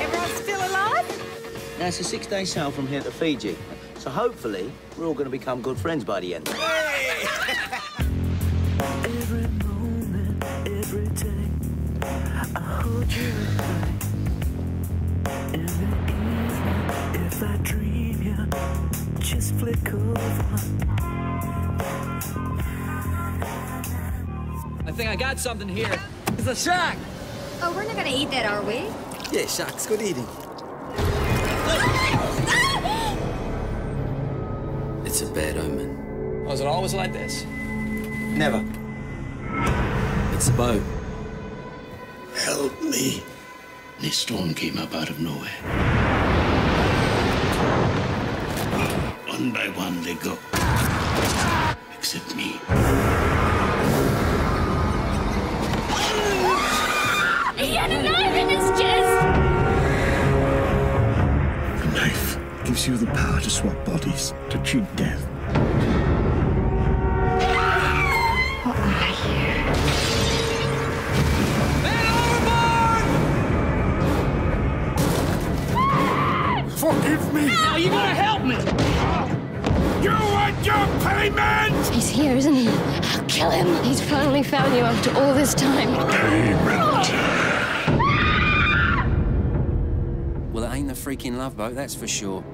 Everyone's still alive? Now, it's a six-day sail from here to Fiji. So hopefully, we're all going to become good friends by the end. Every moment, every day, I hold you at night. Every evening, if I dream you, just flick over. I think I got something here. It's a shark! Oh, we're not gonna eat that, are we? Yeah, sharks, good eating. It's a bad omen. Was it always like this? Never. It's a boat. Help me. This storm came up out of nowhere. One by one they go. Gives you the power to swap bodies, to cheat death. What are you? Forgive me! Now you gotta help me! You want your payment! He's here, isn't he? I'll kill him. He's finally found you after all this time. Payment. Well, it ain't the freaking love boat, that's for sure.